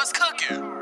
what's cooking?